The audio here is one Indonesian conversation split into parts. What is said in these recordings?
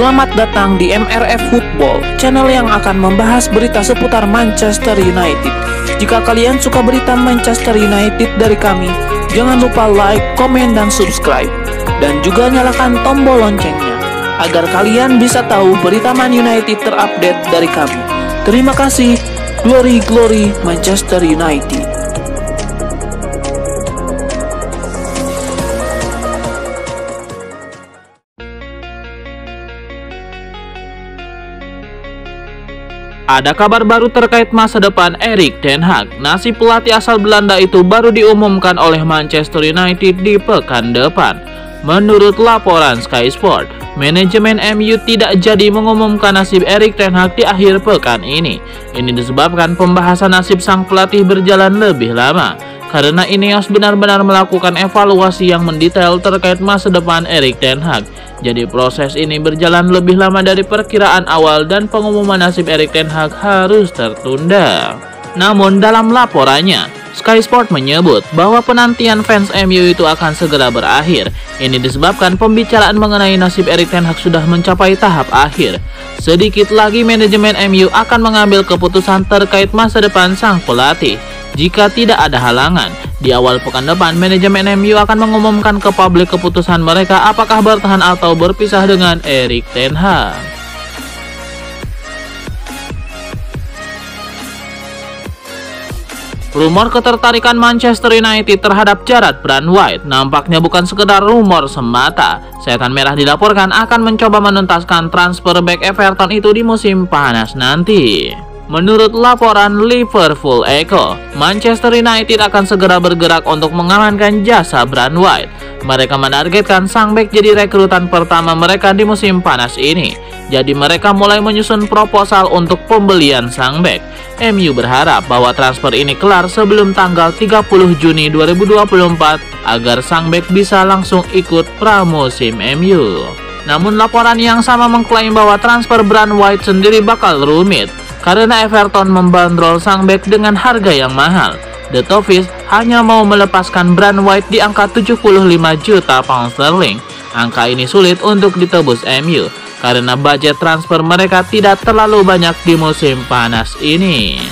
Selamat datang di MRF Football, channel yang akan membahas berita seputar Manchester United. Jika kalian suka berita Manchester United dari kami, jangan lupa like, komen, dan subscribe. Dan juga nyalakan tombol loncengnya, agar kalian bisa tahu berita Man United terupdate dari kami. Terima kasih, Glory Glory Manchester United. Ada kabar baru terkait masa depan Erik Ten Hag. Nasib pelatih asal Belanda itu baru diumumkan oleh Manchester United di pekan depan. Menurut laporan Sky Sport, manajemen MU tidak jadi mengumumkan nasib Erik Ten Hag di akhir pekan ini. Ini disebabkan pembahasan nasib sang pelatih berjalan lebih lama. Karena Ineos benar-benar melakukan evaluasi yang mendetail terkait masa depan Erik Ten Hag. Jadi proses ini berjalan lebih lama dari perkiraan awal dan pengumuman nasib Erik Ten Hag harus tertunda. Namun dalam laporannya, Sky Sport menyebut bahwa penantian fans MU itu akan segera berakhir. Ini disebabkan pembicaraan mengenai nasib Erik Ten Hag sudah mencapai tahap akhir. Sedikit lagi manajemen MU akan mengambil keputusan terkait masa depan sang pelatih. Jika tidak ada halangan, di awal pekan depan manajemen MU akan mengumumkan ke publik keputusan mereka apakah bertahan atau berpisah dengan Erik Ten Hag. Rumor ketertarikan Manchester United terhadap Jared White nampaknya bukan sekedar rumor semata. Setan Merah dilaporkan akan mencoba menuntaskan transfer back Everton itu di musim panas nanti. Menurut laporan Liverpool Echo, Manchester United akan segera bergerak untuk mengamankan jasa Brand White. Mereka menargetkan sang bek jadi rekrutan pertama mereka di musim panas ini. Jadi mereka mulai menyusun proposal untuk pembelian sang bek. MU berharap bahwa transfer ini kelar sebelum tanggal 30 Juni 2024 agar sang bek bisa langsung ikut pramusim MU. Namun laporan yang sama mengklaim bahwa transfer Brand White sendiri bakal rumit karena Everton membandrol sang bek dengan harga yang mahal. The Toffees hanya mau melepaskan Brand White di angka 75 juta pound sterling. Angka ini sulit untuk ditebus MU karena budget transfer mereka tidak terlalu banyak di musim panas ini.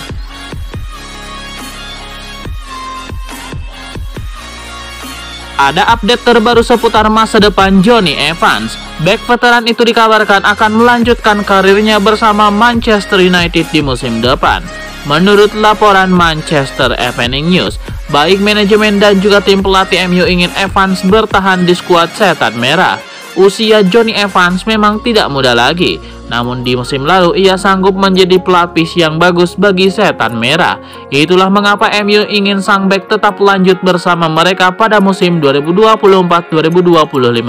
Ada update terbaru seputar masa depan Johnny Evans. Back veteran itu dikabarkan akan melanjutkan karirnya bersama Manchester United di musim depan. Menurut laporan Manchester Evening News, baik manajemen dan juga tim pelatih MU ingin Evans bertahan di skuad setan merah. Usia Johnny Evans memang tidak muda lagi, namun di musim lalu ia sanggup menjadi pelapis yang bagus bagi setan merah. Itulah mengapa MU ingin sang bek tetap lanjut bersama mereka pada musim 2024-2025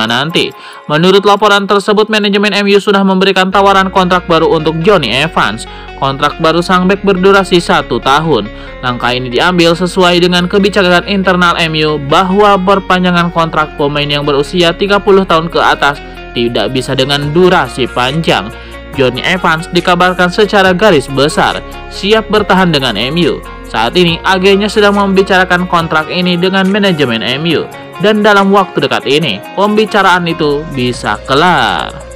nanti. Menurut laporan tersebut, manajemen MU sudah memberikan tawaran kontrak baru untuk Johnny Evans. Kontrak baru sang bek berdurasi satu tahun. Langkah ini diambil sesuai dengan kebijakan internal MU bahwa perpanjangan kontrak pemain yang berusia 30 tahun ke atas tidak bisa dengan durasi panjang. Johnny Evans dikabarkan secara garis besar siap bertahan dengan MU. Saat ini agennya sedang membicarakan kontrak ini dengan manajemen MU dan dalam waktu dekat ini pembicaraan itu bisa kelar.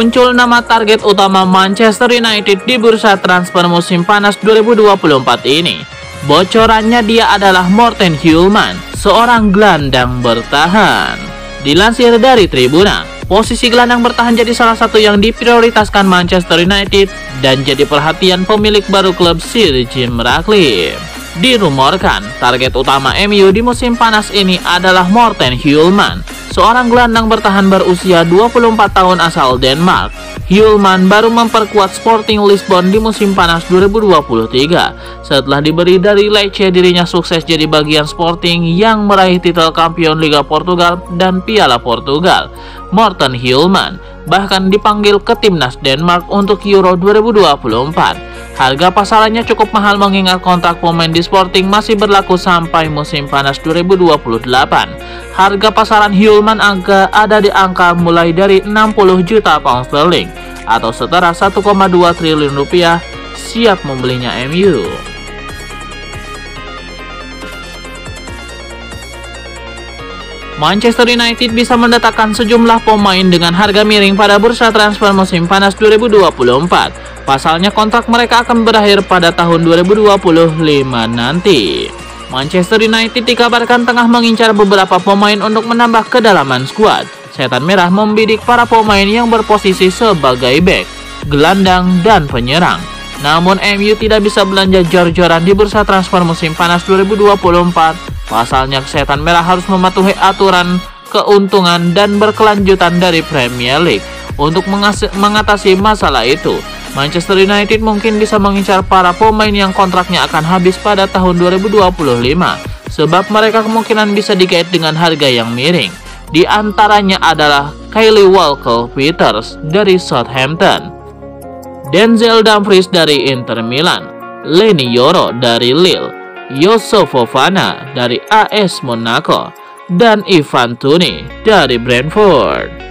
Muncul nama target utama Manchester United di bursa transfer musim panas 2024 ini. Bocorannya dia adalah Morten Human seorang gelandang bertahan. Dilansir dari Tribuna, posisi gelandang bertahan jadi salah satu yang diprioritaskan Manchester United dan jadi perhatian pemilik baru klub Sir Jim Ratcliffe. Dirumorkan, target utama MU di musim panas ini adalah Morten Hulman, seorang gelandang bertahan berusia 24 tahun asal Denmark. Hulman baru memperkuat Sporting Lisbon di musim panas 2023 setelah diberi dari Lecce dirinya sukses jadi bagian Sporting yang meraih titel kampion Liga Portugal dan Piala Portugal. Morten Hulman bahkan dipanggil ke timnas Denmark untuk Euro 2024. Harga pasarannya cukup mahal mengingat kontrak pemain di Sporting masih berlaku sampai musim panas 2028. Harga pasaran Hulman angka ada di angka mulai dari 60 juta pound sterling atau setara 1,2 triliun rupiah siap membelinya MU. Manchester United bisa mendatangkan sejumlah pemain dengan harga miring pada bursa transfer musim panas 2024. Pasalnya kontrak mereka akan berakhir pada tahun 2025 nanti. Manchester United dikabarkan tengah mengincar beberapa pemain untuk menambah kedalaman skuad. Setan Merah membidik para pemain yang berposisi sebagai back, gelandang, dan penyerang. Namun MU tidak bisa belanja jor-joran di bursa transfer musim panas 2024 Pasalnya kesehatan merah harus mematuhi aturan keuntungan dan berkelanjutan dari Premier League. Untuk mengatasi masalah itu, Manchester United mungkin bisa mengincar para pemain yang kontraknya akan habis pada tahun 2025 sebab mereka kemungkinan bisa digait dengan harga yang miring. Di antaranya adalah Kylie Walker Peters dari Southampton, Denzel Dumfries dari Inter Milan, Lenny Yoro dari Lille, Yusuf Fofana dari AS Monaco, dan Ivan Tuni dari Brentford.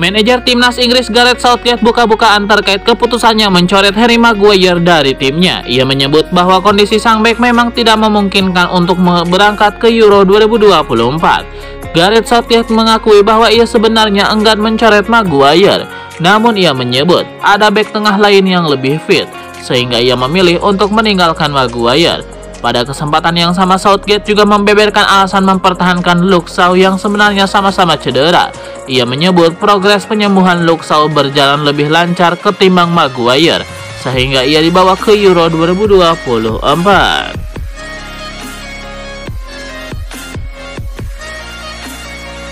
Manajer timnas Inggris Gareth Southgate buka-bukaan terkait keputusannya mencoret Harry Maguire dari timnya. Ia menyebut bahwa kondisi sang bek memang tidak memungkinkan untuk berangkat ke Euro 2024. Gareth Southgate mengakui bahwa ia sebenarnya enggan mencoret Maguire namun ia menyebut ada back tengah lain yang lebih fit, sehingga ia memilih untuk meninggalkan Maguire. Pada kesempatan yang sama Southgate juga membeberkan alasan mempertahankan Shaw yang sebenarnya sama-sama cedera. Ia menyebut progres penyembuhan Shaw berjalan lebih lancar ketimbang Maguire, sehingga ia dibawa ke Euro 2024.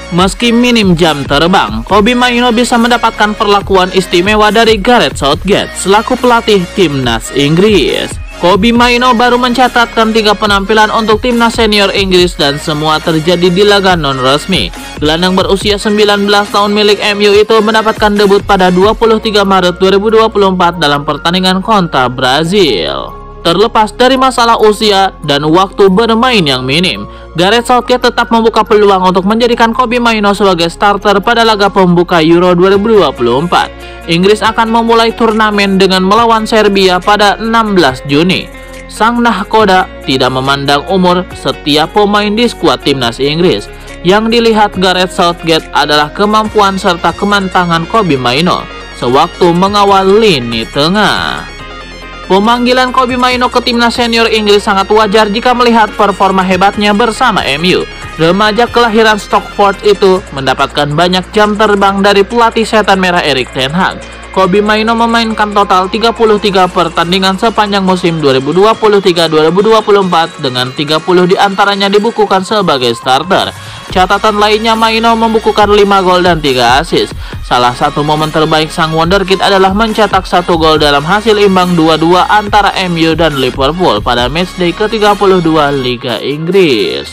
Meski minim jam terbang, Kobe Maino bisa mendapatkan perlakuan istimewa dari Gareth Southgate selaku pelatih timnas Inggris. Kobe Maino baru mencatatkan tiga penampilan untuk timnas senior Inggris dan semua terjadi di laga non-resmi. Gelandang berusia 19 tahun milik MU itu mendapatkan debut pada 23 Maret 2024 dalam pertandingan kontra Brazil. Terlepas dari masalah usia dan waktu bermain yang minim, Gareth Southgate tetap membuka peluang untuk menjadikan Kobe Maino sebagai starter pada laga pembuka Euro 2024. Inggris akan memulai turnamen dengan melawan Serbia pada 16 Juni. Sang nahkoda tidak memandang umur setiap pemain di skuad timnas Inggris. Yang dilihat Gareth Southgate adalah kemampuan serta kemantangan Kobe Maino sewaktu mengawal lini tengah. Pemanggilan Kobe Maino ke timnas senior Inggris sangat wajar jika melihat performa hebatnya bersama MU. Remaja kelahiran Stockport itu mendapatkan banyak jam terbang dari pelatih setan merah Erik Ten Hag. Kobe Maino memainkan total 33 pertandingan sepanjang musim 2023-2024 dengan 30 di antaranya dibukukan sebagai starter. Catatan lainnya Maino membukukan 5 gol dan 3 assist. Salah satu momen terbaik sang wonderkid adalah mencetak satu gol dalam hasil imbang 2-2 antara MU dan Liverpool pada matchday ke-32 Liga Inggris.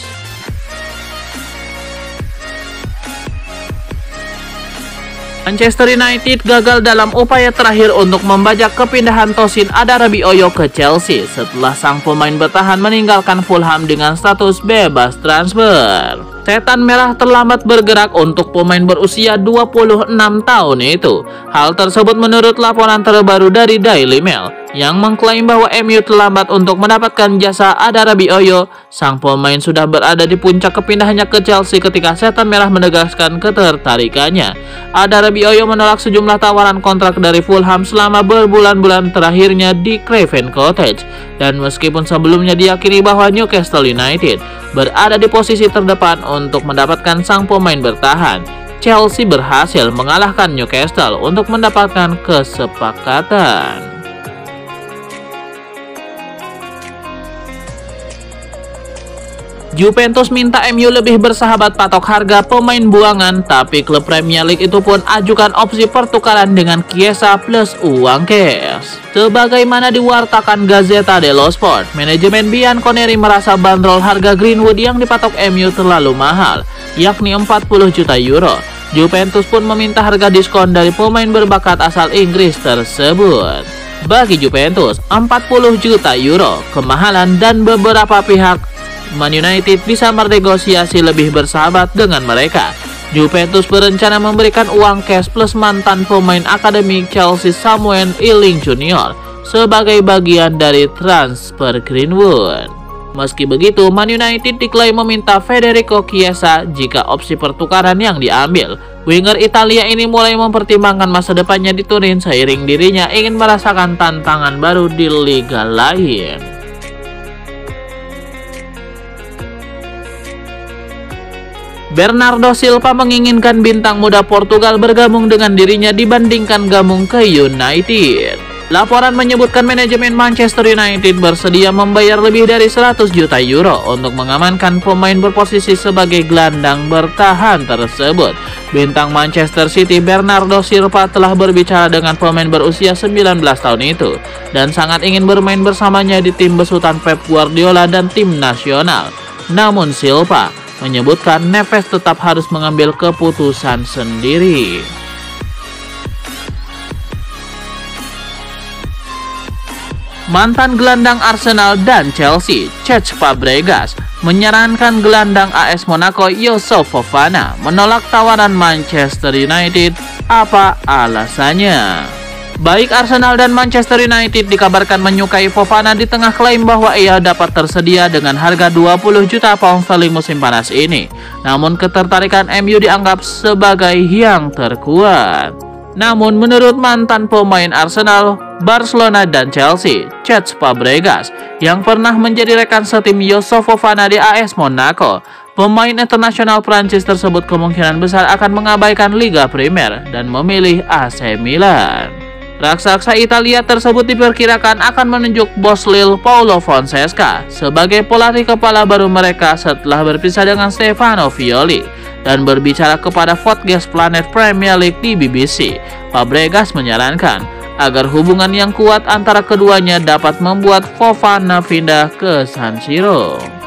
Manchester United gagal dalam upaya terakhir untuk membajak kepindahan Tosin Adarabioyo ke Chelsea setelah sang pemain bertahan meninggalkan Fulham dengan status bebas transfer. Setan Merah terlambat bergerak untuk pemain berusia 26 tahun itu. Hal tersebut menurut laporan terbaru dari Daily Mail yang mengklaim bahwa MU terlambat untuk mendapatkan jasa Adara Bioyo. Sang pemain sudah berada di puncak kepindahannya ke Chelsea ketika Setan Merah menegaskan ketertarikannya. Adara Bioyo menolak sejumlah tawaran kontrak dari Fulham selama berbulan-bulan terakhirnya di Craven Cottage. Dan meskipun sebelumnya diyakini bahwa Newcastle United berada di posisi terdepan untuk mendapatkan sang pemain bertahan. Chelsea berhasil mengalahkan Newcastle untuk mendapatkan kesepakatan. Juventus minta MU lebih bersahabat patok harga pemain buangan, tapi klub Premier League itu pun ajukan opsi pertukaran dengan Chiesa plus uang cash. Sebagaimana diwartakan Gazeta dello Sport, manajemen Bianconeri merasa bandrol harga Greenwood yang dipatok MU terlalu mahal, yakni 40 juta euro. Juventus pun meminta harga diskon dari pemain berbakat asal Inggris tersebut. Bagi Juventus, 40 juta euro, kemahalan dan beberapa pihak Man United bisa bernegosiasi lebih bersahabat dengan mereka. Juventus berencana memberikan uang cash plus mantan pemain akademi Chelsea Samuel Ealing Jr. sebagai bagian dari transfer Greenwood. Meski begitu, Man United diklaim meminta Federico Chiesa jika opsi pertukaran yang diambil. Winger Italia ini mulai mempertimbangkan masa depannya di Turin seiring dirinya ingin merasakan tantangan baru di liga lain. Bernardo Silva menginginkan bintang muda Portugal bergabung dengan dirinya dibandingkan gabung ke United. Laporan menyebutkan manajemen Manchester United bersedia membayar lebih dari 100 juta euro untuk mengamankan pemain berposisi sebagai gelandang bertahan tersebut. Bintang Manchester City Bernardo Silva telah berbicara dengan pemain berusia 19 tahun itu dan sangat ingin bermain bersamanya di tim besutan Pep Guardiola dan tim nasional. Namun Silva menyebutkan Neves tetap harus mengambil keputusan sendiri. Mantan gelandang Arsenal dan Chelsea, Cesc Fabregas, menyarankan gelandang AS Monaco Yusuf Fofana menolak tawaran Manchester United. Apa alasannya? Baik Arsenal dan Manchester United dikabarkan menyukai Fofana di tengah klaim bahwa ia dapat tersedia dengan harga 20 juta pound sterling musim panas ini. Namun ketertarikan MU dianggap sebagai yang terkuat. Namun menurut mantan pemain Arsenal, Barcelona dan Chelsea, Cesc Fabregas, yang pernah menjadi rekan setim Yusuf Fofana di AS Monaco, pemain internasional Prancis tersebut kemungkinan besar akan mengabaikan Liga Primer dan memilih AC Milan. Raksasa Italia tersebut diperkirakan akan menunjuk bos Lille Paulo Fonseca sebagai pelatih kepala baru mereka setelah berpisah dengan Stefano Violi dan berbicara kepada podcast Planet Premier League di BBC, Fabregas menyarankan agar hubungan yang kuat antara keduanya dapat membuat Fofana pindah ke San Siro.